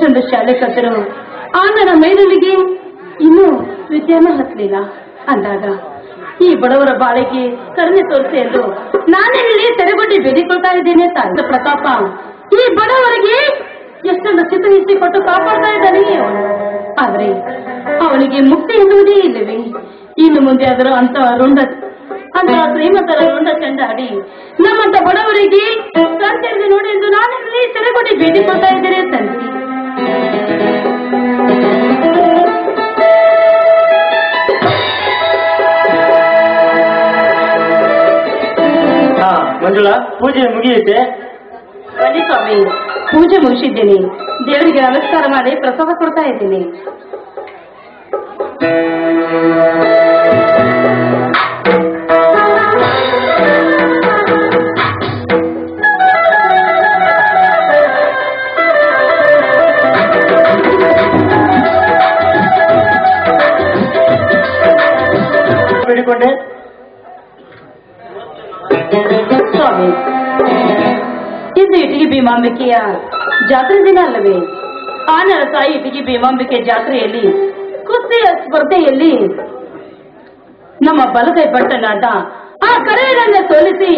ಎಷ್ಟೊಂದು ಶಾಲೆ ಕಲಿತರು ಆ ನನ್ನ ಮೈನಲ್ಲಿಗೆ ಇನ್ನೂ ವಿದ್ಯಾನ ಹತ್ತಲಿಲ್ಲ. ಅಂದಾಗ, ಈ ಬಡವರ ಬಾಳಿಗೆ ಕರುಣೆ ತೋರಿಸಿ ಎಂದು ನಾನಿಲ್ಲಿ ತೆರೆಗುಡ್ಡಿ ಬೇಡಿಕೊಳ್ತಾ ಇದ್ದೇನೆ ತಾಯಿ ಪ್ರತಾಪ. ಈ ಬಡವರಿಗೆ ಎಷ್ಟೊಂದು ಚಿತ್ರಹಿಸಿ ಕೊಟ್ಟು ಕಾಪಾಡ್ತಾ ಇದ್ದಾನೆ? ಆದ್ರೆ ಅವನಿಗೆ ಮುಕ್ತಿ ಎನ್ನುವುದೇ ಇಲ್ಲವೇ? ಇನ್ನು ಮುಂದೆ ಅದರ ಅಂತ ರುಂಡ ಅಂತ ಶ್ರೀಮಂತರ ರುಂಡ ಚೆಂಡಾಡಿ ನಮ್ಮಂತ ಬಡವರಿಗೆ ನೋಡಿ ಎಂದು ನಾನಿಲ್ಲಿ ತೆರೆಗುಡ್ಡಿ ಬೇಡಿಕೊಳ್ತಾ ಇದ್ದೇನೆ ತಂದೆ ಹಾ ಮಂಜುಳಾ ಪೂಜೆ ಮುಗಿಯುತ್ತೆ. ಬನ್ನಿ ಸ್ವಾಮಿ. ಪೂಜೆ ಮುಗಿಸಿದ್ದೀನಿ. ದೇವರಿಗೆ ನಮಸ್ಕಾರ ಮಾಡಿ ಪ್ರಸಾದ ಕೊಡ್ತಾ ಇದ್ದೀನಿ. ಬೇಡಿಕೊಂಡೆ ಸ್ವಾಮಿ, ಇಂದು ಇಟಗಿ ಭೀಮಾಂಬಿಕೆಯ ಜಾತ್ರೆ ದಿನ ಅಲ್ಲವೇ? ಆ ತಾಯಿ ಇಟ್ಟಿಗೆ ಭೀಮಾಂಬಿಕೆ ಜಾತ್ರೆಯಲ್ಲಿ, ಕುಸ್ತಿಯ ಸ್ಪರ್ಧೆಯಲ್ಲಿ ನಮ್ಮ ಬಲಗೈ ಭಟ್ಟನಾದ ಆ ಕರೆಯರನ್ನ ಸೋಲಿಸಿ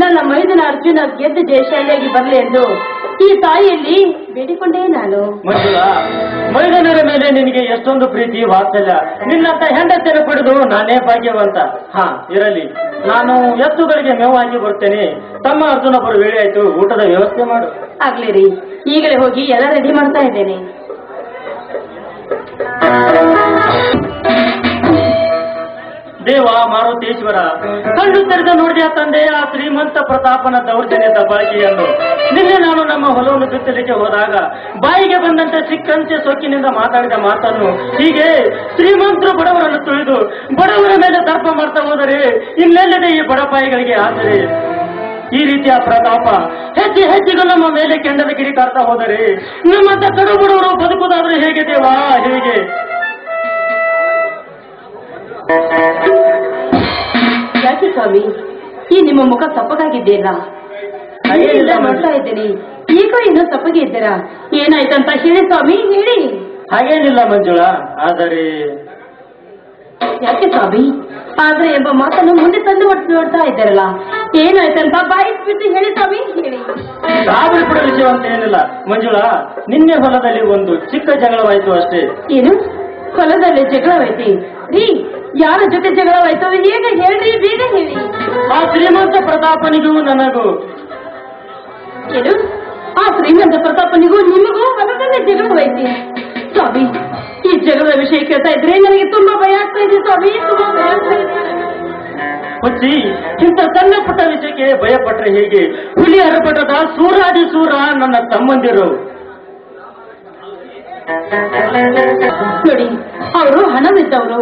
ನನ್ನ ಮೈದನ ಅರ್ಜುನ ಗೆದ್ದು ಜಯಶಾಲಿಯಾಗಿ ಬರಲಿ ಎಂದು ಈ ತಾಯಿಯಲ್ಲಿ ಬೇಡಿಕೊಂಡೆ ನಾನು. ಮಹಿಳೆಯರ ಮೈದಾನರ ಮೇಲೆ ನಿನಗೆ ಎಷ್ಟೊಂದು ಪ್ರೀತಿ ವಾತ್ಸಲ್ಯ. ನಿನ್ನಂತ ಹೆಂಡತಿಯನ್ನು ಪಡೆದು ನಾನೇ ಭಾಗ್ಯವಂತ. ಹಾ ಇರಲಿ. ನಾನು ಎತ್ತುಗಳಿಗೆ ಮೇವಾಗಿ ಬರ್ತೇನೆ. ತಮ್ಮ ಅರ್ಜುನೊಬ್ಬರು ಬರೋ ವೇಳೆ ಆಯ್ತು ಊಟದ ವ್ಯವಸ್ಥೆ ಮಾಡು. ಆಗ್ಲಿ ರೀ. ಈಗಲೇ ಹೋಗಿ ಎಲ್ಲ ರೆಡಿ ಮಾಡ್ತಾ ಇದ್ದೇನೆ. ದೇವ ಮಾರುತೇಶ್ವರ. ಕಣ್ಣು ತೆರೆದ ನೋಡಿದ ತಂದೆ ಆ ಶ್ರೀಮಂತ ಪ್ರತಾಪನ ದೌರ್ಜನ್ಯದ ಬಾಗಿಯನ್ನು ನಿನ್ನೆ ನಾನು ನಮ್ಮ ಹೊಲವನ್ನು ಬಿತ್ತಲಿಕ್ಕೆ ಹೋದಾಗ ಬಾಯಿಗೆ ಬಂದಂತೆ ಸಿಕ್ಕಂತೆ ಸೊಕ್ಕಿನಿಂದ ಮಾತಾಡಿದ ಮಾತನ್ನು, ಹೀಗೆ ಶ್ರೀಮಂತರು ಬಡವರನ್ನು ತುಳಿದು ಬಡವರ ಮೇಲೆ ದರ್ಪ ಮಾಡ್ತಾ ಹೋದರೆ ಇನ್ನೆಲ್ಲದೆ ಈ ಬಡಪಾಯಿಗಳಿಗೆ ಆದರೆ ಈ ರೀತಿಯ ಪ್ರತಾಪ ಹೆಚ್ಚು ಹೆಚ್ಚಿಗೂ ನಮ್ಮ ಮೇಲೆ ಕೆಂಡದ ಗಿರಿ ಕಾಡ್ತಾ ಹೋದರೆ ನಮ್ಮಂತ ಕಡು ಬಡವರು ಬದುಕುವುದಾದ್ರೆ ಹೇಗೆ ದೇವಾ, ಹೇಗೆ? ಯಾಕೆ ಸ್ವಾಮಿ? ಈ ನಿಮ್ಮ ಮುಖ ಸಪ್ಪಗಾಗಿದೆಯಲ್ಲ ಮಾಡ್ತಾ ನೋಡ್ತಾ ಇದ್ದೀನಿ. ಈಗ ಇನ್ನೂ ಸಪ್ಪಗೆ ಇದ್ದೀರಾ? ಏನಾಯ್ತಂತ ಹೇಳಿ ಸ್ವಾಮಿ ಹೇಳಿ. ಹಾಗೇನಿಲ್ಲ ಮಂಜುಳಾ ಆದರೆ ಯಾಕೆ ಸ್ವಾಮಿ? ಆದ್ರೆ ಎಂಬ ಮಾತನ್ನು ಮುಂದೆ ತಂದು ನೋಡ್ತಾ ಇದ್ದಾರಲ್ಲ. ಏನಾಯ್ತಂತ ಬಾಯಿ ಬಿಟ್ಟು ಹೇಳಿ ಸ್ವಾಮಿ ಹೇಳಿ. ಗಾಬರಿ ಪಡೋ ವಿಷಯ ಅಂತ ಏನಿಲ್ಲ. ಮಂಜುಳಾ ನಿನ್ನೆ ಹೊಲದಲ್ಲಿ ಒಂದು ಚಿಕ್ಕ ಜಗಳವಾಯ್ತು ಅಷ್ಟೇ. ಏನು? ಹೊಲದಲ್ಲಿ ಜಗಳವಾಯ್ತಿ? ರೀ ಯಾರ ಜೊತೆ ಜಗಳವಾಯ್ತು ಈಗ ಹೇಳ್ರಿ ಬೇಗ ಹೇಳಿ. ಆ ಶ್ರೀಮಂತ ಪ್ರತಾಪನಿಗೂ ನನಗೂ. ಏನು? ಆ ಶ್ರೀಮಂತ ಪ್ರತಾಪನಿಗೂ ನಿಮಗೂ ಹೊಲದಲ್ಲಿ ಜಗಳವಾಯ್ತಿ. ಸ್ವಾಮಿ ಈ ಜಗಳದ ವಿಷಯ ಕೇಳ್ತಾ ಇದ್ರೆ ನನಗೆ ತುಂಬಾ ಭಯ ಆಗ್ತಾ ಇದೆ ಸ್ವಾಮಿ ತುಂಬಾ ಭಯ ಆಗ್ತಾ ಇದೆ. ಹುಚ್ಚಿ ಇಂಥ ಸಣ್ಣ ಪುಟ್ಟ ವಿಷಯಕ್ಕೆ ಭಯಪಟ್ರೆ ಹೇಗೆ? ಹುಲಿ ಹರಪಟ್ಟದ ಸೂರಾದಿ ಸೂರ ನನ್ನ ತಮ್ಮಂದಿರು. ನೋಡಿ ಅವರು ಹಣವಿದ್ದವರು.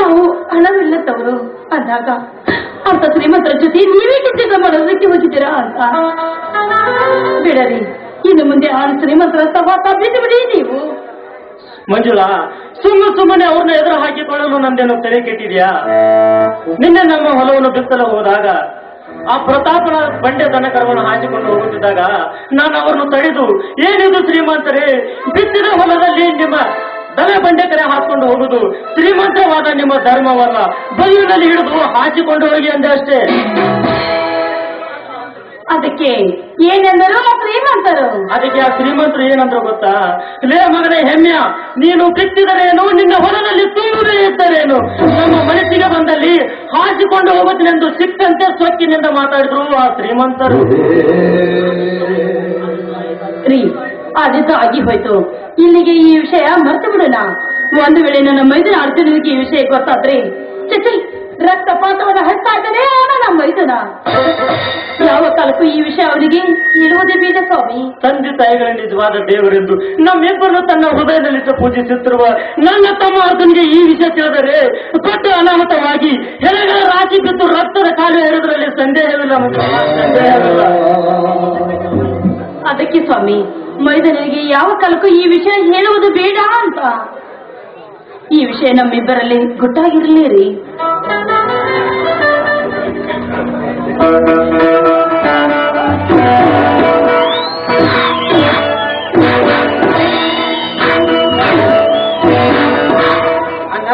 ನಾವು ಹಣವಿಲ್ಲದವರು ಅಂದಾಗ ಅಂತ ಶ್ರೀಮಂತರ ಜೊತೆ ನೀವೇ ಜಗಳ ಮಾಡೋದಕ್ಕೆ ಹೋಗಿದ್ದೀರಾ ಅಂತ? ಬಿಡರಿ ಇನ್ನು ಮುಂದೆ ಆ ಶ್ರೀಮಂತರ ಸವಾಸ ಬಿಟ್ಟು ಬಿಡಿ ನೀವು. ಮಂಜುಳಾ, ಸುಮ್ಮ ಸುಮ್ಮನೆ ಅವ್ರನ್ನ ಎದುರು ಹಾಕಿಕೊಳ್ಳಲು ನಂದೇನು ತಲೆ ಕೆಟ್ಟಿದ್ಯಾ? ನಿನ್ನೆ ನಮ್ಮ ಹೊಲವನ್ನು ಬಿತ್ತಲು ಹೋದಾಗ ಆ ಪ್ರತಾಪನ ಬಂಡೆ ದನಕರವನ್ನು ಹಾಕಿಕೊಂಡು ಹೋಗುತ್ತಿದ್ದಾಗ ನಾನು ಅವರನ್ನು ತಡೆದು, ಏನಿದು ಶ್ರೀಮಂತರೇ, ಬಿತ್ತಿದ ಹೊಲದಲ್ಲಿ ನಿಮ್ಮ ದನ ಬಂಡೆ ಕರೆ ಹಾಕೊಂಡು ಹೋಗುದು ಶ್ರೀಮಂತವಾದ ನಿಮ್ಮ ಧರ್ಮವನ್ನ ಬೈಯುನಲ್ಲಿ ಹಿಡಿದು ಹಾಕಿಕೊಂಡು ಹೋಗಿ ಅಂದೆ ಅಷ್ಟೇ ಅದಕ್ಕೆ ಏನೆಂದರು ಶ್ರೀಮಂತರು ಅದಕ್ಕೆ ಆ ಶ್ರೀಮಂತರು ಏನಂದ್ರು ಗೊತ್ತಾ ಲೇ ಮಗನೇ ಹೆಮ್ಮೆಯ ನೀನು ಬಿತ್ತಿದರೇನು ನಿನ್ನ ಹೊಲದಲ್ಲಿ ತುಂಬುದೇ ಇದ್ದರೇನು ನಮ್ಮ ಮನಸ್ಸಿಗೆ ಬಂದಲ್ಲಿ ಹಾಸಿಕೊಂಡು ಹೋಗುತ್ತೇನೆಂದು ಸಿಕ್ಕಂತೆ ಸೊಕ್ಕಿನಿಂದ ಮಾತಾಡಿದ್ರು ಆ ಶ್ರೀಮಂತರು ಅದಿದ್ದು ಆಗಿ ಹೋಯ್ತು. ಇಲ್ಲಿಗೆ ಈ ವಿಷಯ ಮರೆತು ಬಿಡೋಣ. ಒಂದು ವೇಳೆ ನನ್ನ ಮೈದನ ಅರ್ಜುನನಿಗೆ ಈ ವಿಷಯ ಗೊತ್ತಾದ್ರೆ ಚಚಿ ರಕ್ತಪಾತವನ್ನು ಇದ್ದಾನೆ ಅವನ ಮೈದನ. ಯಾವ ಕಾಲಕ್ಕೂ ಈ ವಿಷಯ ಅವನಿಗೆ ಇಡುವುದೇ ಬೇಡ ಸ್ವಾಮಿ. ತಂದೆ ತಾಯಿಗಳ ನಿಜವಾದ ದೇವರೆಂದು ನಮ್ಮಿಬ್ಬರನ್ನು ತನ್ನ ಹೃದಯದಲ್ಲಿ ಪೂಜಿಸುತ್ತಿರುವ ನನ್ನ ತಮ್ಮ ಅರ್ಜುನ್ಗೆ ಈ ವಿಷಯ ತಿಳಿದರೆ ಕೊಟ್ಟು ಅನಾಹುತವಾಗಿ ಹೆಣಗಳ ರಾಶಿ ಬಿದ್ದು ರಕ್ತದ ಕಾಲು ಹೇಳುವುದರಲ್ಲಿ ಸಂದೇಹವಿಲ್ಲ ಅದಕ್ಕೆ ಸ್ವಾಮಿ ಮೈದನಿಗೆ ಯಾವ ಕಾಲಕ್ಕೂ ಈ ವಿಷಯ ಹೇಳುವುದು ಬೇಡ ಅಂತ. ಈ ವಿಷಯ ನಮ್ಮಿಬ್ಬರಲ್ಲಿ ಗೊತ್ತಾಗಿರಲಿ ರೀ ಅಣ್ಣ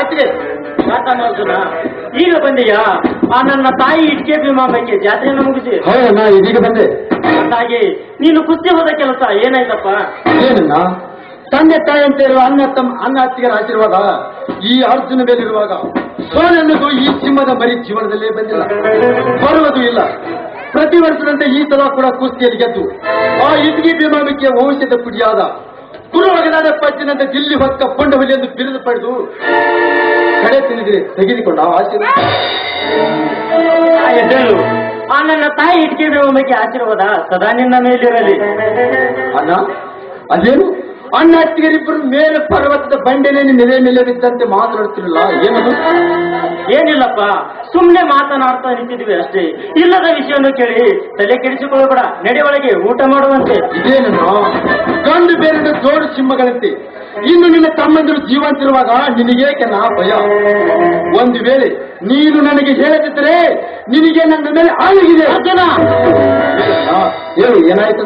ಅಜ್ಜೆ ಮಾತಾಡೋರ್ಜುನ ಈಗ ಬಂದೆಯಾ? ಆ ನನ್ನ ತಾಯಿ ಇಟ್ಕೆ ಭೀಮಾ ಬಗ್ಗೆ ಜಾತ್ರೆ ಮುಗಿಸಿ. ಹೌದಣ್ಣ ಬಂದೆ. ಹಾಗೆ ನೀನು ಕುಸ್ತಿ ಹೋದ ಕೆಲಸ ಏನಾಯ್ತಪ್ಪ? ಏನನ್ನ ತಂದೆ ತಾಯಿ ಅಂತ ಇರುವ ಅನ್ನ ತಮ್ಮ ಅನ್ನ ಅತ್ತಿಗರ ಆಶೀರ್ವಾದ ಈ ಅರ್ಜುನ ಮೇಲಿರುವಾಗ ಸೋಲೆನ್ನದು ಈ ಸಿಂಹದ ಮರಿ ಜೀವನದಲ್ಲೇ ಬಂದಿಲ್ಲ. ಬರುವುದು ಇಲ್ಲ. ಪ್ರತಿ ವರ್ಷದಂತೆ ಈ ಸಲ ಕೂಡ ಕುಸ್ತಿಯಲ್ಲಿ ಗೆದ್ದು ಆ ಇಟ್ಗಿ ಭೀಮಾಮಿಕೆಯ ವಂಶದ ಪುಡಿಯಾದ ಕುರುವಗನಾದ ಪಚ್ಚಿನಂತೆ ದಿಲ್ಲಿ ಹೊಕ್ಕ ಎಂದು ಬಿರುದು ಪಡೆದು ಕಡೆ ತಿಳಿದಿದೆ ತೆಗೆದುಕೊಂಡ ಆಶೀರ್ವಾದ. ಆ ನನ್ನ ತಾಯಿ ಇಟ್ಕಿದ್ರೆ ಒಮ್ಮೆಗೆ ಆಶೀರ್ವಾದ ಸದಾ ನಿನ್ನ ಮೇಲಿರಲಿ. ಅಣ್ಣ ಅದೇನು? ಅಣ್ಣ ಅತ್ತಿಗರಿಬ್ಬರು ಮೇಲೆ ಪರ್ವತದ ಬಂಡೆನೇ ನೆಲೆ ಮೇಲೆ ಬಿದ್ದಂತೆ ಮಾತನಾಡ್ತಿರಲ್ಲ ಏನದು? ಏನಿಲ್ಲಪ್ಪ ಸುಮ್ನೆ ಮಾತನಾಡ್ತಾ ನಿಂತಿದ್ವಿ ಅಷ್ಟೇ. ಇಲ್ಲದ ವಿಷಯವನ್ನು ಕೇಳಿ ತಲೆ ಕೆಡಿಸಿಕೊಳ್ಳಬೇಡ. ನಡೆ ಒಳಗೆ ಊಟ ಮಾಡುವಂತೆ. ಇದೇನೋ ಗಂಡು ಬೇರೆ ಜೋಡು ಸಿಂಹಗಳಂತೆ. ಇನ್ನು ನಿನ್ನ ತಮ್ಮಂದಿರು ಜೀವಂತಿರುವಾಗ ನಿನಗೇಕೆ ನಾ ಭಯ? ಒಂದು ವೇಳೆ ನೀನು ನನಗೆ ಹೇಳದಿದ್ದರೆ ನಿನಗೆ ನನ್ನ ಮೇಲೆ ಅರ್ಜುನ! ಹೇಳು ಏನಾಯ್ತು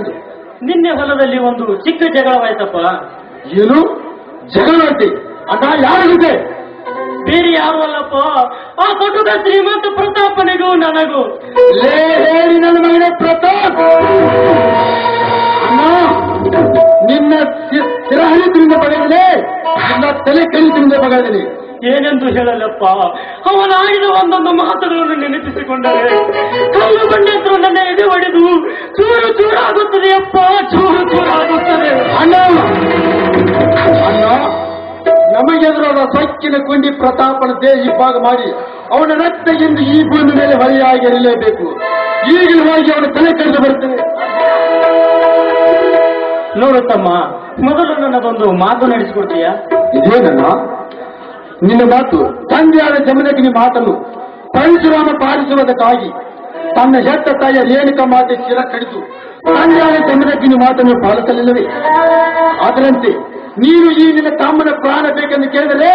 ನಿನ್ನೆ ಹೊಲದಲ್ಲಿ ಒಂದು ಚಿಕ್ಕ ಜಗಳವಾಯ್ತಪ್ಪ ಏನು? ಜಗಳವಾಯ್ತಿ ಅದ ಯಾರಿಗಿದೆ? ಬೇರೆ ಯಾರು ಅಲ್ಲಪ್ಪ? ಆ ಕಟುಕ ಶ್ರೀಮಂತ ಪ್ರತಾಪನಿಗೂ ನನಗೂ. ಲೇ ಹೇಳಿ ನನ್ನ ಮಗನೇ ಪ್ರತಾಪ್. ಅಣ್ಣ ನಿನ್ನ ಸ್ಥಿರ ಶಿರಹರಿದ್ರಿಂದ ಬಗೆದಿನಿ ನಿನ್ನ ತಲೆ ಕಲಿದ್ರಿಂದ ಬಗೆದಿನಿ ಏನೆಂದು ಹೇಳಲಪ್ಪ ಅವನ ಆಡಿದ ಒಂದೊಂದು ಮಾತುಗಳನ್ನು ನೆನಪಿಸಿಕೊಂಡರೆ ಕಲ್ಲು ಬಂಡೆದ್ರು ನನ್ನ ಎದೆ ಹೊಡೆದು ಚೂರು ಚೂರಾಗುತ್ತದೆ ಅಪ್ಪ ಚೂರು ಚೂರಾಗುತ್ತದೆ. ಅಣ್ಣ! ಅಣ್ಣ ನಮಗೆದುರಾದ ಸೊಕ್ಕಿನ ಕೊಂಡಿ ಪ್ರತಾಪನ ದೇಹ ಇಬ್ಬಾಗ ಮಾಡಿ ಅವನ ರಕ್ತ ಎಂದು ಈ ಭೂಮಿ ಮೇಲೆ ಹೊಳೆಯಾಗಿ ಇರಲೇಬೇಕು ಈಗಿನ ಹೋಗಿ ಅವನ ತಲೆ ಕಡಿದು ಬರುತ್ತದೆ ನೋಡು ತಮ್ಮ ಮೊದಲು ನನ್ನದೊಂದು ಮಾತು ನಡೆಸಿಕೊಡ್ತೀಯಾ? ಇದೇನಣ್ಣ? ನಿನ್ನ ಮಾತು ತಂದೆಯಾದ ಜಮದಗ್ನಿ ಮಾತನ್ನು ಪರಶುರಾಮ ಪಾಲಿಸುವುದಕ್ಕಾಗಿ ತನ್ನ ಹೆತ್ತ ತಾಯಿಯ ರೇಣುಕ ಮಾತೆ ಶಿರ ಕಡಿದು ತಂದೆಯಾದ ನಿ ಮಾತನ್ನು ಪಾಲಿಸಲಿಲ್ಲವೇ? ಅದರಂತೆ ನೀನು ಈ ನಿನ್ನ ತಮ್ಮನ ಪ್ರಾಣ ಬೇಕೆಂದು ಕೇಳಿದರೆ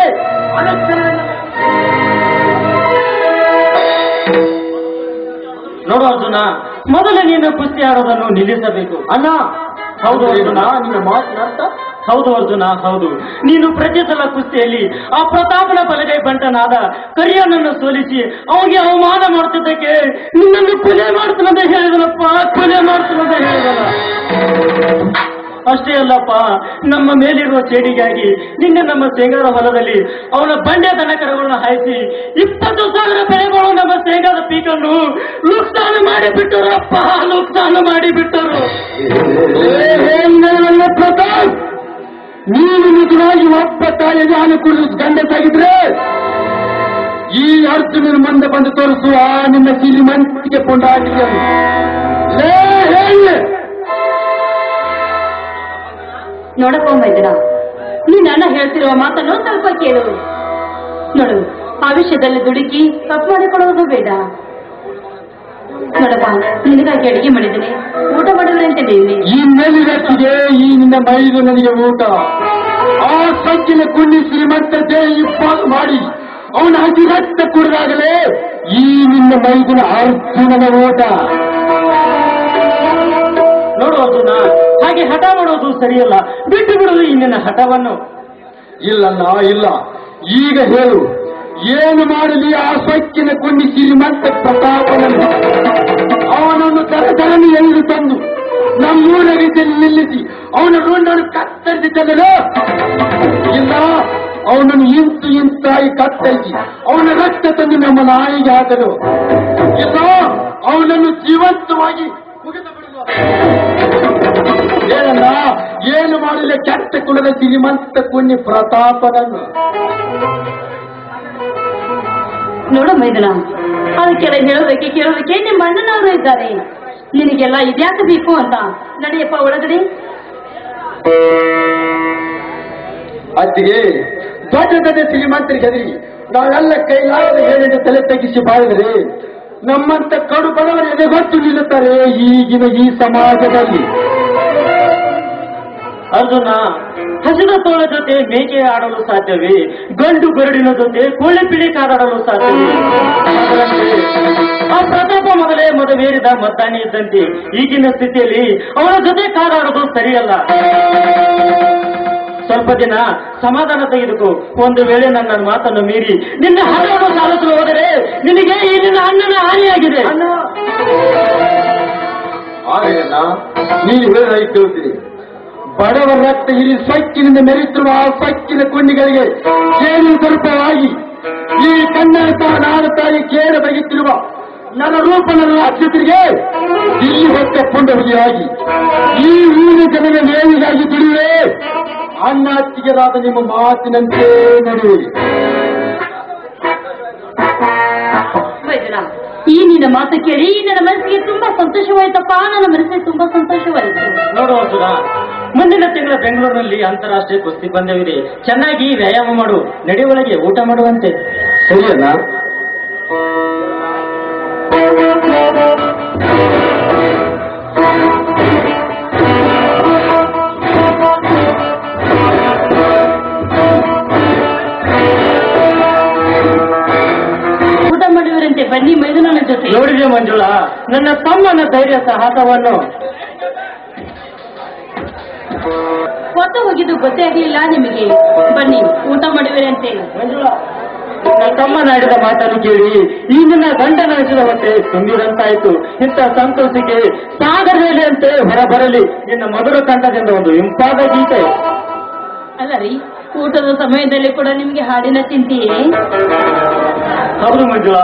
ನೋಡು ಅರ್ಜುನ ಮೊದಲು ನೀನು ಕುಸ್ತಿ ಆಡೋದನ್ನು ನಿಲ್ಲಿಸಬೇಕು. ಅಣ್ಣ ಹೌದು ಅರ್ಜುನ. ನಿನ್ನ ಮಾತಿನ ಅರ್ಥ? ಹೌದು ಅರ್ಜುನ ಹೌದು. ನೀನು ಪ್ರತಿ ಸಲ ಕುಸ್ತಿಯಲ್ಲಿ ಆ ಪ್ರತಾಪನ ಬಲಗೈ ಬಂಟನಾದ ಕರಿಯನನ್ನು ಸೋಲಿಸಿ ಅವನಿಗೆ ಅವಮಾನ ಮಾಡ್ತಿದ್ದಕ್ಕೆ ನಿನ್ನನ್ನು ಕೊಲೆ ಮಾಡ್ತಾನಂತ ಹೇಳಿದನಪ್ಪ ಕೊಲೆ ಮಾಡ್ತಾನಂತ ಹೇಳಿದನ ಅಷ್ಟೇ ಅಲ್ಲಪ್ಪ, ನಮ್ಮ ಮೇಲಿರುವ ಚೇಡಿಗಾಗಿ ನಿನ್ನೆ ನಮ್ಮ ಶೇಂಗಾದ ಹೊಲದಲ್ಲಿ ಅವನ ಬಂಡೆ ದನಕರಗಳನ್ನ ಹಾಯಿಸಿ ಇಪ್ಪತ್ತು ಸಾವಿರ ಬೆಳೆಗಳು ನಮ್ಮ ಶೇಂಗಾದ ಪೀಕನ್ನು ಲುಕ್ಸಾನ ಮಾಡಿ ಅಪ್ಪ ನುಕ್ಸಾನ ಮಾಡಿ ಬಿಟ್ಟರು ನೀನು ನಿಜವಾಗಿ ಒಬ್ಬ ತಾಯಿಗೆ ಅನುಕೂಲ ಗಂಡಸಾಗಿದ್ರೆ ಈ ಅರ್ಜುನನ ಮುಂದೆ ಬಂದು ತೋರಿಸುವ ನಿನ್ನ ಸಿಲಿ ಪುಂಡಾಟಿಗೆ ಲೇ ನೋಡಪ್ಪ ಮೈದನ. ನೀ ಅಣ್ಣ ಹೇಳ್ತಿರುವ ಮಾತನ್ನು ಸ್ವಲ್ಪ ಕೇಳು. ನೋಡು ಆ ವಿಷಯದಲ್ಲಿ ದುಡುಕಿ ತಪ್ಪು ಮಾಡಿಕೊಳ್ಳೋದು ಬೇಡ. ನೋಡಪ್ಪ ನಿನಗಾಗಿ ಅಡಿಗೆ ಮಾಡಿದ್ದೀನಿ. ಊಟ ಮಾಡಿದ್ರೆ ಅಂತ ನೀನೆ ಈ ಈ ನಿನ್ನ ಮೈದು ನನಗೆ ಊಟ. ಆ ಸಜ್ಜಿನ ಕುಣ್ಣಿ ಶ್ರೀಮಂತ ದೇಹ ಮಾಡಿ ಅವನ ಹಸಿ ರಕ್ತ ಕುಡಿದಾಗಲೇ ಈ ನಿನ್ನ ಮೈದಿನ ಅರ್ಜುನನ ಊಟ. ನೋಡು ಅರ್ಜುನ ಹಾಗೆ ಹಠ ಮಾಡೋದು ಸರಿಯಲ್ಲ, ಬಿಟ್ಟು ಬಿಡುವುದು ಇಂದಿನ ಹಠವನ್ನು. ಇಲ್ಲಲ್ಲ ಇಲ್ಲ. ಈಗ ಹೇಳು, ಏನು ಮಾಡಲಿ ಆ ಸೊಕ್ಕಿನ ಕೊಂಡಿ ಮತ್ತೆ ಪ್ರತಾಪನನ್ನು? ಅವನನ್ನು ತರತರನಿ ಎಲ್ಲಿ ತಂದು ನಮ್ಮೂರ ರೀತಿಯಲ್ಲಿ ನಿಲ್ಲಿಸಿ, ಅವನ ರುಂಡನ್ನು ಕತ್ತರಿಸಿ ಚೆಲ್ಲಲು ಇಲ್ಲ, ಅವನನ್ನು ಇಂತು ಇಂತಾಗಿ ಕತ್ತರಿಸಿ, ಅವನ ರಕ್ತ ತಂದು ನಮ್ಮ ನಾಯಿಗೆ ಹಾಕಲು. ಇಲ್ಲ, ಅವನನ್ನು ಜೀವಂತವಾಗಿ ಮುಗಿದು ಏನಲ್ಲ ಏನು ಮಾಡಿಲ್ಲ ಕೆಟ್ಟ ಕುಲದ ಶ್ರೀಮಂತ ಕುಣ್ಣಿ ಪ್ರತಾಪನನ್ನು. ನೋಡು ಮೈದನ ಅದಕ್ಕೆಲ್ಲ ಹೇಳೋದಕ್ಕೆ ಕೇಳೋದಕ್ಕೆ ನಿಮ್ಮ ಅಣ್ಣನವರು ಇದ್ದಾರೆ. ನಿನಗೆಲ್ಲ ಇದ್ಯಾಕೆ ಬೇಕು ಅಂತ. ನಡೆಯಪ್ಪ ಒಳಗಡೆ. ಅತ್ತಿಗೆ ದೊಡ್ಡ ದೊಡ್ಡ ಶ್ರೀಮಂತರಿಗೆ ಹೆದರಿ ನಾವೆಲ್ಲ ಕೈಲಾದ ಹೇಳಿದ ತಲೆ ತಗ್ಗಿಸಿ ಬಾಳಿದರೆ ನಮ್ಮಂತ ಕಡು ಬಡವರ ಗೊತ್ತು ನಿಲ್ಲುತ್ತಾರೆ ಈಗಿನ ಈ ಸಮಾಜದಲ್ಲಿ. ಅರ್ಜುನ, ಹಸಿದ ತೋಳ ಜೊತೆ ಮೇಕೆ ಆಡಲು ಸಾಧ್ಯವೇ? ಗಂಡು ಗರುಡಿನ ಜೊತೆ ಕೋಳಿ ಪಿಳಿ ಕಾದಾಡಲು ಸಾಧ್ಯವೇ? ಆ ಪ್ರತಾಪ ಮೊದಲೇ ಮದುವೇರಿದ ಮದ್ದಾನಿ ಇದ್ದಂತೆ ಈಗಿನ ಸ್ಥಿತಿಯಲ್ಲಿ ಅವರ ಜೊತೆ ಕಾದಾಡೋದು ಸರಿಯಲ್ಲ. ಸ್ವಲ್ಪ ದಿನ ಸಮಾಧಾನ ತೆಗೆದುಕೋ. ಒಂದು ವೇಳೆ ನನ್ನ ಮಾತನ್ನು ಮೀರಿ ನಿನ್ನ ಹಣವನ್ನು ಸಾಲಿಸಲು ಹೋದರೆ ನಿನಗೆ ಈ ನಿನ್ನ ಅಣ್ಣನ ಹಾನಿಯಾಗಿದೆ. ನೀನು ಹೇಳಿ ಕೇಳ್ತೀನಿ. ಬಡವರ ರಕ್ತ ಇಲ್ಲಿ ಸೊಕ್ಕಿನಿಂದ ಮೆರೆಯುತ್ತಿರುವ ಆ ಸೊಕ್ಕಿನ ಕುಂಡಿಗಳಿಗೆ ಕೇಳಿ ಸ್ವರೂಪವಾಗಿ ಈ ಕನ್ನಡ ನಾಡ ತಾಯಿ ಕೇಳ ಬಗೆಯುತ್ತಿರುವ ನನ್ನ ರೂಪ ನನ್ನ ಅಕ್ಷತರಿಗೆ ಇಲ್ಲಿ ಹೊತ್ತ ಪುಂಡವಿಯಾಗಿ ಈ ಊರಿನ ಜನರ ಮೇಲಿಗಾಗಿ ದುಡಿಯುವೆ. ಅಣ್ಣ ಅತ್ತಿಗೆದಾದ ನಿಮ್ಮ ಮಾತಿನಂತೆ ನಡೆಯುವೆ. ಈ ನಿನ್ನ ಮಾತು ಕೇಳಿ ನನ್ನ ಮನಸ್ಸಿಗೆ ತುಂಬಾ ಸಂತೋಷವಾಯ್ತಪ್ಪ. ನನ್ನ ಮನಸ್ಸಿಗೆ ತುಂಬಾ ಸಂತೋಷವಾಯಿತು. ನೋಡು ಅರ್ಜುನ ಮುಂದಿನ ತಿಂಗಳ ಬೆಂಗಳೂರಿನಲ್ಲಿ ಅಂತಾರಾಷ್ಟ್ರೀಯ ಕುಸ್ತಿ ಪಂದ್ಯವಿದೆ. ಚೆನ್ನಾಗಿ ವ್ಯಾಯಾಮ ಮಾಡು ನಡೆಯೊಳಗೆ ಊಟ ಮಾಡುವಂತೆ. ಸರಿಯಲ್ಲ ಊಟ ಮಾಡುವರಂತೆ ಬನ್ನಿ ಮೈದುನನ ಜೊತೆ. ನೋಡಿದೆ ಮಂಜುಳಾ, ನನ್ನ ತಮ್ಮನ ಧೈರ್ಯ ಸಾಹಸವನ್ನು. ಹೊತ್ತು ಹೋಗಿದ್ದು ಗೊತ್ತೇ ಆಗಲಿಲ್ಲ ನಿಮಗೆ? ಬನ್ನಿ ಊಟ ಮಾಡುವರಂತೆ ಮಂಜುಳಾ ನನ್ನ ತಮ್ಮ ನಾಡಿದ ಮಾತನ್ನು ಕೇಳಿ ಈ ನಿನ್ನ ಗಂಡ ನಡೆಸಿದ ಹೊಟ್ಟೆ ತುಂಬಿದಂತಾಯ್ತು. ಇಂಥ ಸಂತೋಷಕ್ಕೆ ಸಾಗರದಲ್ಲಿ ಅಂತೆ ಹೊರಬರಲಿ. ನಿನ್ನ ಮಧುರ ಕಂಠದಿಂದ ಒಂದು ಇಂಪಾದ ಗೀತೆ. ಅಲ್ಲ ರೀ ಊಟದ ಸಮಯದಲ್ಲಿ ಕೂಡ ನಿಮ್ಗೆ ಹಾಡಿನ ಚಿಂತೆಯೇ? ಹೌದು ಮಂಜುಳಾ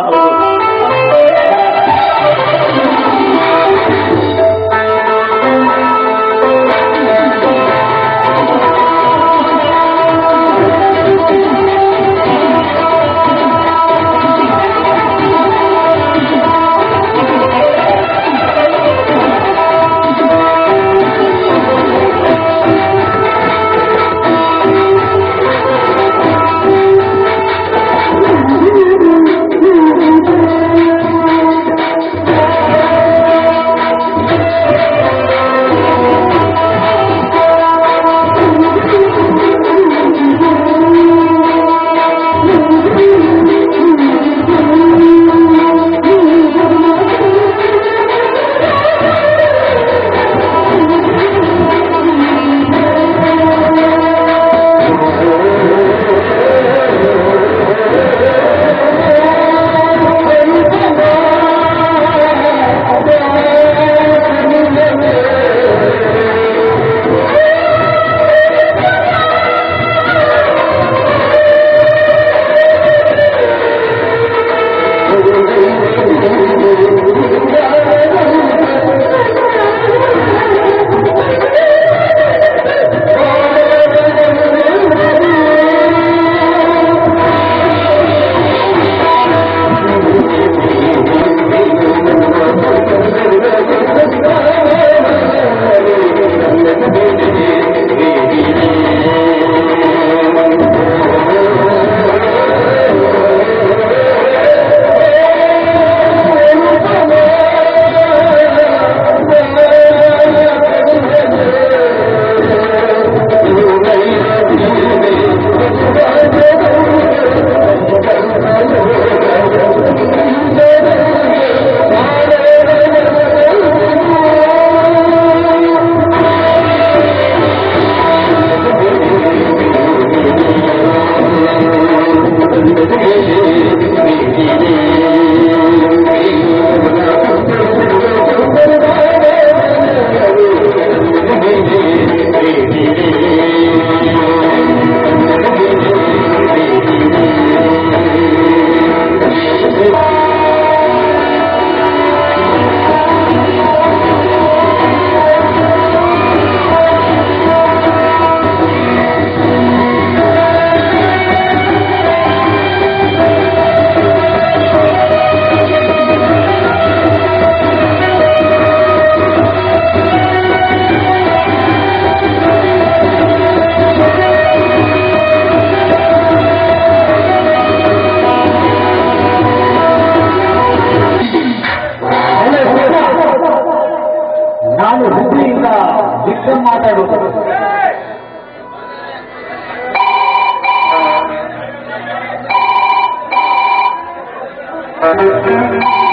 Música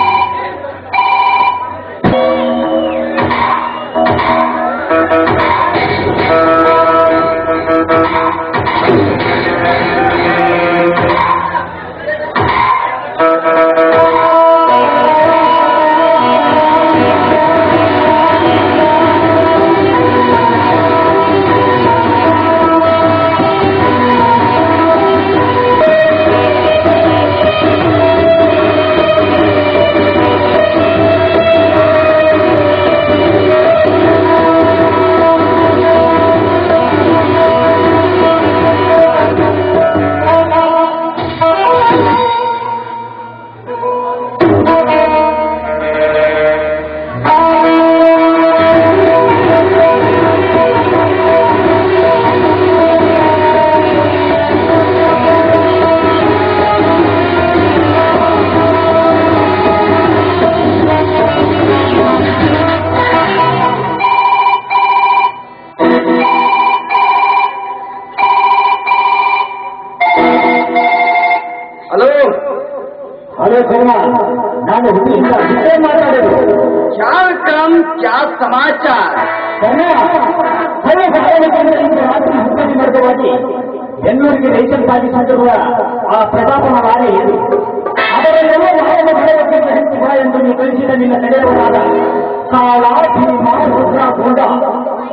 ನಾನು ಹುಟ್ಟಿಲ್ಲ ಇಷ್ಟೇ ಮಾತಾಡೋದು ಚಾರ್ ಕ್ರಮ್ ಚಾರ್ ಸಮಾಚಾರ ಸರ್ವ ಸಕಾಲಕ್ಕೆ ರಾತ್ರಿ ಹುಟ್ಟನ್ನು ಮಾರ್ಗವಾಗಿ ಬೆನ್ನೂರಿಗೆ ರೈತರು ಸಾಗಿಸುತ್ತಿರುವ ಆ ಪ್ರತಾಪನ ರಾಣಿ ಅವರೆಲ್ಲವೂ ಭಾರತ ಭರವಸೆಗೆ ಹೆಚ್ಚಿದ ನೀವು ಕಳಿಸಿದ ನಿನ್ನ ನಡೆಯುವುದಾದ ಕಾಲ ಭೀಮ ರುದ್ರ ಗೋಡ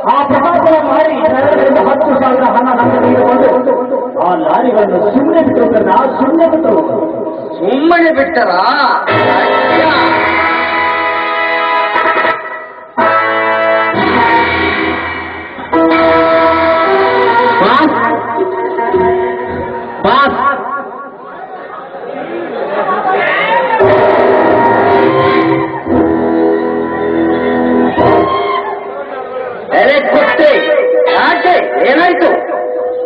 ಆ ಪ್ರತಾಪನ ಮಾರಿ ಹತ್ತು ಸಾವಿರ ಹಣ ನಮಗೆ ಆ ಲಾರಿಗಳನ್ನು ಸುಮ್ಮನೆ ಬಿಟ್ಟು ಸುಮ್ಮನೆ ಬಿಟ್ಟು ಸುಮ್ಮನೆ ಬಿಟ್ಟರ? ಏನಾಯ್ತು?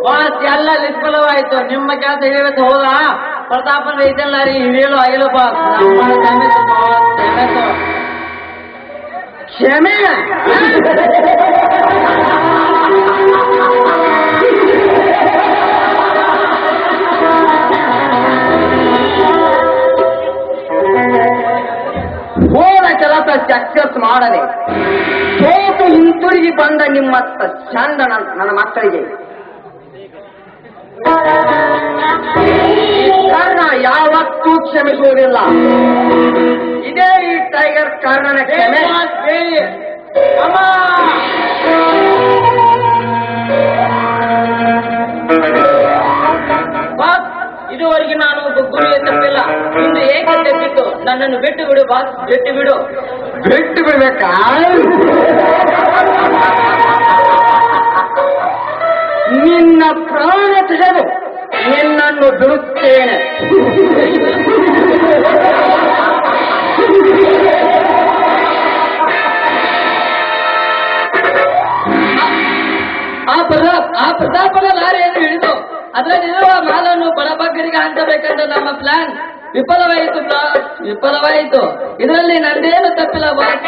ಬಾಸ್ ಎಲ್ಲ ನಿಷ್ಫಲವಾಯ್ತು. ನಿಮ್ಮ ಕೆಲಸ ಹೇಳಬೇಕು ಹೋದ ಪ್ರತಾಪನ ಇದೆಲ್ಲ ರೀ ಬಾಸ್ ಕ್ಷಮಿಸು ಕ್ಷಮೆ ಹೋದ ಕೆಲಸ ಸಕ್ಸಸ್ ಮಾಡದೆ ಸೋತು ಹಿಂತಿರುಗಿ ಬಂದ ನಿಮ್ಮ ಚಂದ ನನ್ನ ಮಕ್ಕಳಿಗೆ. ಕರ್ಣ ಯಾವತ್ತೂ ಕ್ಷಮಿಸುವುದಿಲ್ಲ. ಇದೇ ಈ ಟೈಗರ್ ಕ್ಷಮೆ. ಅಮ್ಮ! ಬಾಸ್ ಇದುವರೆಗೆ ನಾನು ಗುರುವೆ ತಪ್ಪಿಲ್ಲ. ಇಂದು ಏಕೆ ತಪ್ಪಿತ್ತು? ನನ್ನನ್ನು ಬಿಟ್ಟು ಬಿಡು ಬಾಸ್ ಬಿಟ್ಟು ಬಿಡು. ಬಿಟ್ಟು ಬಿಡ್ಬೇಕಾ? ನಿನ್ನ ಪ್ರಾಣ ತೆಗೆದು ನಿನ್ನನ್ನು ಬಿಡುತ್ತೇನೆ. ಆ ಪದ ಆ ಪ್ರತಾಪದ ಲಾರಿಯನ್ನು ಹಿಡಿದು ಅದರಲ್ಲಿರುವ ಮಾಲನ್ನು ಬಡಬಗ್ಗರಿಗೆ ಹಂಚಬೇಕಂತ ನಮ್ಮ ಪ್ಲಾನ್ ವಿಫಲವಾಯಿತು ವಿಫಲವಾಯಿತು. ಇದರಲ್ಲಿ ನಂದೇನು ತಪ್ಪಿಲ್ಲ ಬಾಸ್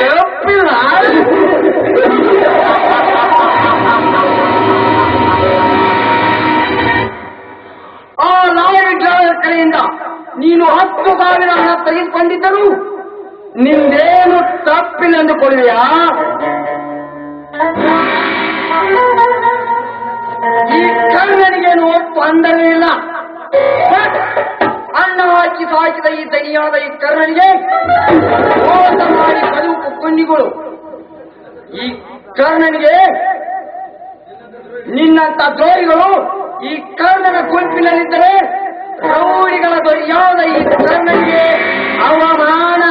ತಪ್ಪಿಲ್ಲ. ಆ ಡ್ರೈವರ್ ಕಡೆಯಿಂದ ನೀನು ಹತ್ತು ಸಾವಿರ ಹಣ ತೆಗೆದುಕೊಂಡಿದ್ದರು ನಿಂದೇನು ತಪ್ಪಿನೆಂದುಕೊಳ್ಳುವೆಯಾ? ಈ ಕಣ್ಣಡಿಗೇನು ಒಪ್ಪು ಅಂದವೇ ಇಲ್ಲ. ಅನ್ನ ಹಾಕಿ ಸಾಕಿದ ಈ ದನಿಯಾದ ಈ ಕರ್ಣನಿಗೆ ಮೋಸ ಮಾಡಿ ಬದುಕು ಕುಂಡಿಗಳು. ಈ ಕರ್ಣನಿಗೆ ನಿನ್ನಂತ ದ್ರೋಹಿಗಳು ಈ ಕರ್ಣನ ಗುಂಪಿನಲ್ಲಿದ್ದರೆ ರೌಡಿಗಳ ದೊರೆಯಾದ ಈ ಕರ್ಣನಿಗೆ ಅವಮಾನ.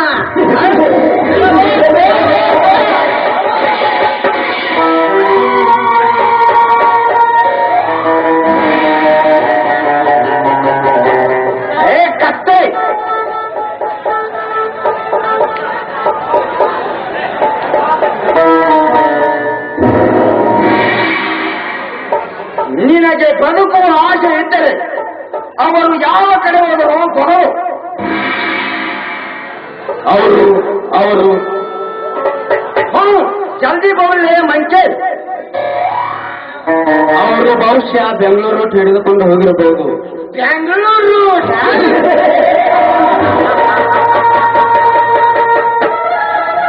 ಅವರು ಬಹುಶಃ ಬೆಂಗಳೂರು ರೂಟ್ ಹಿಡಿದುಕೊಂಡು ಹೋಗಿರಬಹುದು ಬೆಂಗಳೂರು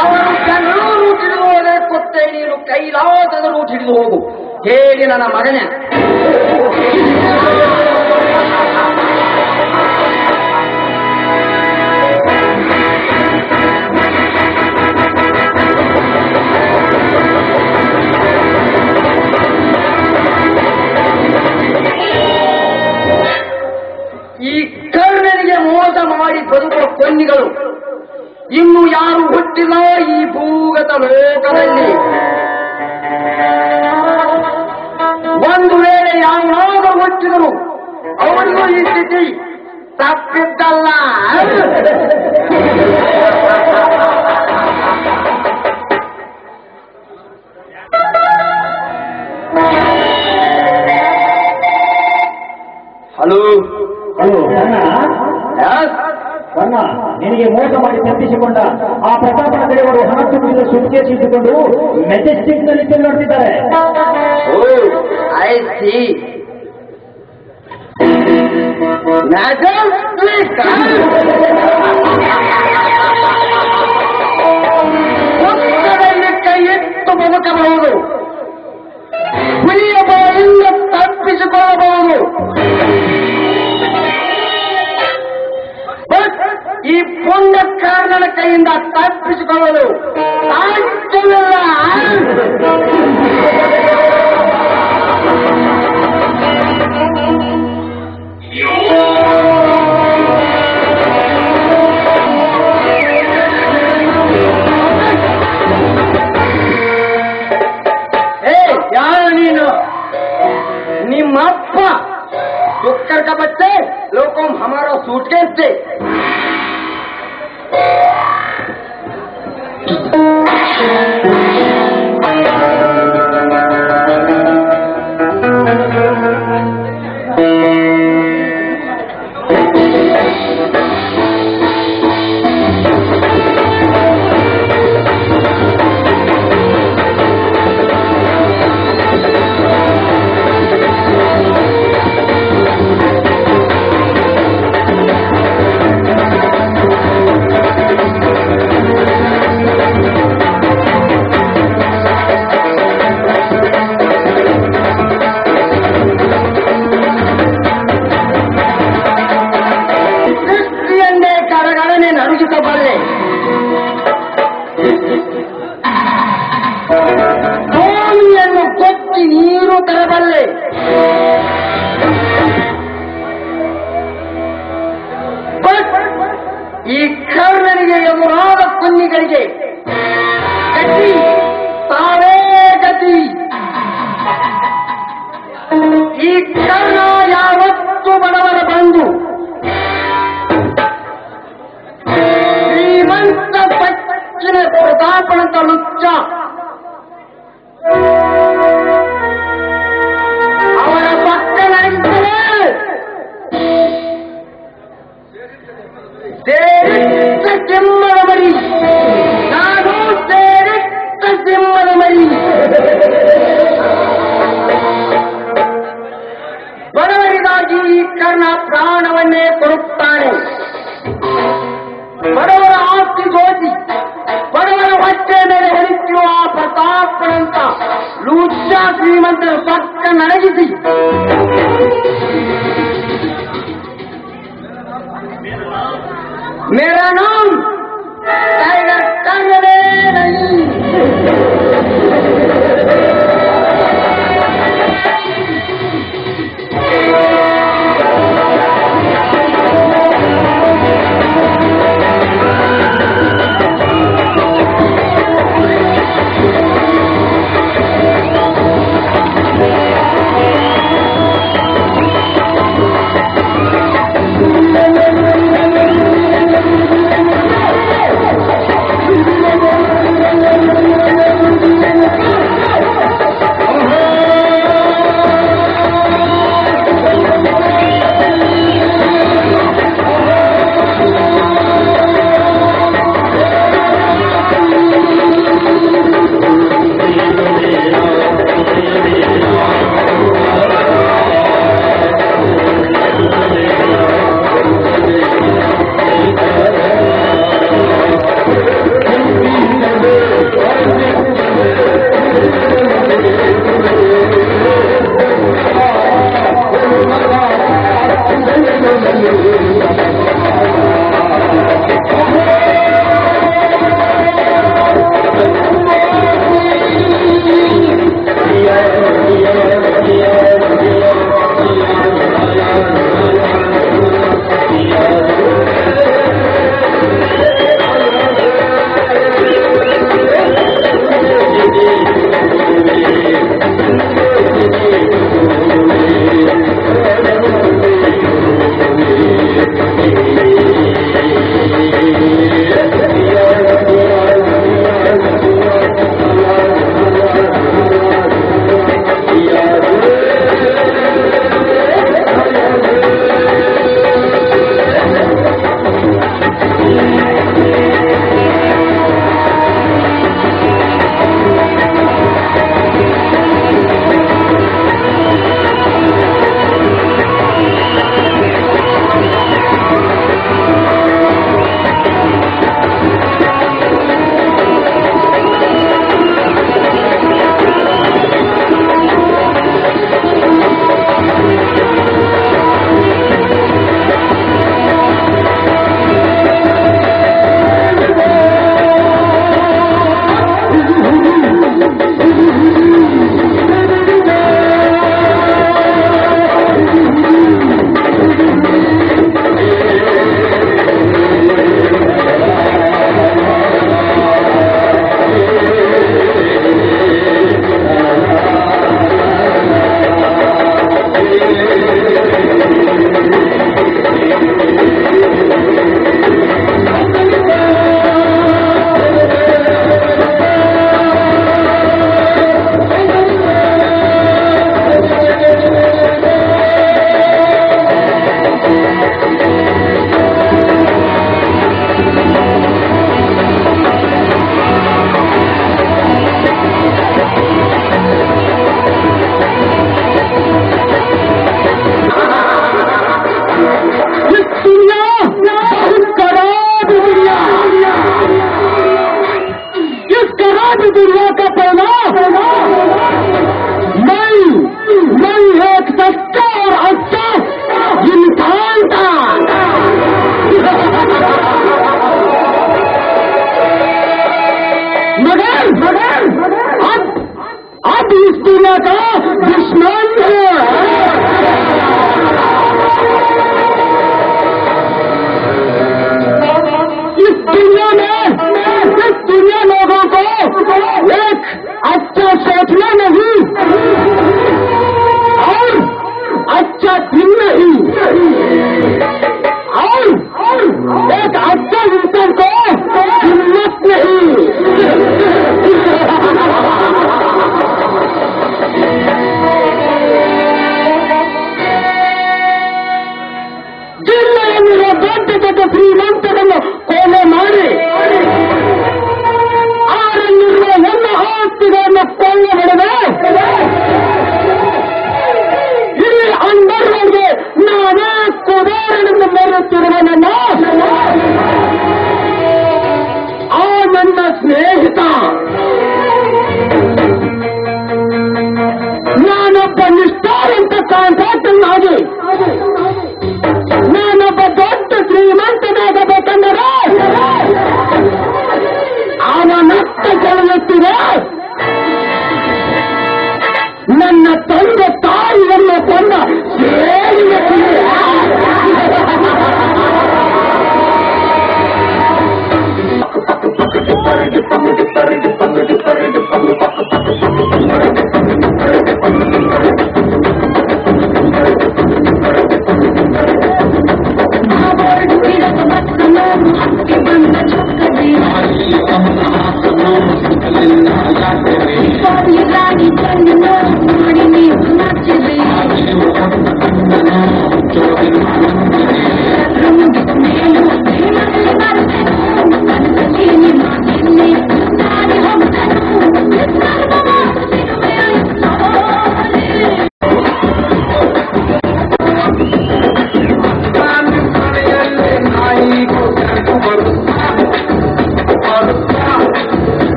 ಅವರು ಬೆಂಗಳೂರು ಹಿಡಿದು ಹೋದರೆ ಕೊತ್ತೆ ನೀನು ಕೈಲಾಸದ ರೂಟ್ ಹಿಡಿದು ಹೋಗು. ಹೇಳಿ ನನ್ನ ಮಗನೇ. ಕೊಂಡಿಗಳು ಇನ್ನು ಯಾರು ಹುಟ್ಟಿಲ್ಲ ಈ ಭೂಗತ ಲೋಕದಲ್ಲಿ? ಒಂದು ವೇಳೆ ಯಾವನಾದರೂ ಹುಟ್ಟಿದರು ಅವರಿಗೂ ಈ ಸ್ಥಿತಿ ತಪ್ಪಿದ್ದಲ್ಲ. ಹಲೋ. ಹಲೋ? ಕರ್ಣ ನಿನಗೆ ಮೋಸ ಮಾಡಿ ತಪ್ಪಿಸಿಕೊಂಡ ಆ ಪ್ರತಾಪನ ಕಡೆಯವರು ಹಣ ತುಂಬಿದ ಸುಟ್ಕೇಸ್ ಇಟ್ಟುಕೊಂಡು ಮೆಜೆಸ್ಟಿಕ್ನಲ್ಲಿ ತಿರುಗಾಡ್ತಿದ್ದಾರೆ. ಇಟ್ಟು ಬದುಕಬಹುದು. ಹುಲಿಯ ಬಾಯಿಂದ ತಪ್ಪಿಸಿಕೊಳ್ಳಬಹುದು. ಈ ಪುಣ್ಯ ಕಾರಣನ ಕೈಯಿಂದ ತಪ್ಪಿಸಿಕೊಳ್ಳಲು ಸಾಧ್ಯವಿಲ್ಲ. मेरा नाम Deus, é Deus.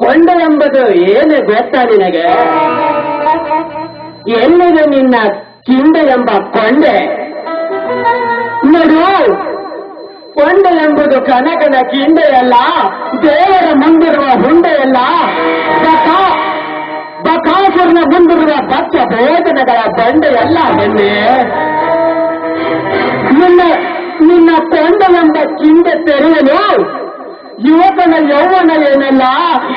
ಕೊಂಡ ಎಂಬುದು ಏನು ಗೊತ್ತಾ ನಿನಗೆ? ಎಲ್ಲಿದೆ ನಿನ್ನ ಕಿಂಡೆ ಎಂಬ ಕೊಂಡೆ? ನೋಡು ಕೊಂಡೆ ಎಂಬುದು ಕನಕನ ಕಿಂಡೆಯಲ್ಲ, ದೇವರ ಮುಂದಿರುವ ಹುಂಡೆಯಲ್ಲ. ಬಕ, ಬಕಾಸುರನ ಮುಂದಿರುವ ಬಚ್ಚ ಭೋಜನಗಳ ಬಂಡೆಯಲ್ಲ ನಿನ್ನೆ ನಿನ್ನ ನಿನ್ನ ಕೊಂಡವೆಂಬ ಕಿಂಡೆ ತೆರೆಯಲು ಯುವಕನ ಯೌವನ ಏನಲ್ಲ?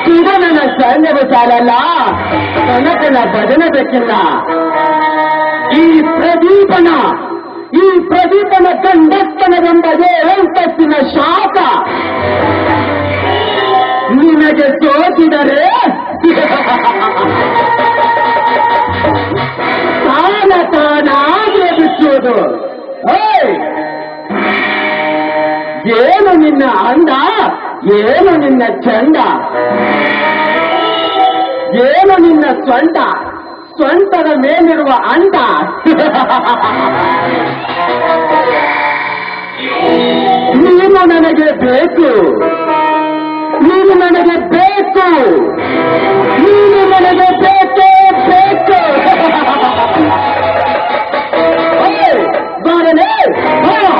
ಶಿವನನ ಸೈನ್ಯವ ಸಾಲಲ್ಲ ಕನಕನ ಭಜನದ ಬೇಕಿಲ್ಲ ಈ ಪ್ರದೀಪನ ಈ ಪ್ರದೀಪನ ಗಂಡಸ್ತನವೆಂಬ ಅಂತಸ್ತಿನ ಶಾಪ. ನಿನಗೆ ಸೋತಿದರೆ? ತಾನ ತಾನಾಗಿ ಬಿಚ್ಚುವುದು! ಏನು ನಿನ್ನ ಅಂದ? ಏನು ನಿನ್ನ ಚಂಡ ಏನು ನಿನ್ನ ಸ್ವಂಟ ಸ್ವಂತದ ಮೇಲಿರುವ ಅಂಟ ನೀನು ನನಗೆ ಬೇಕು. ನೀನು ನನಗೆ ಬೇಕು. ನೀನು ನನಗೆ ಬೇಕು ಬೇಕು. ಬಾರನೇ ಬಾ.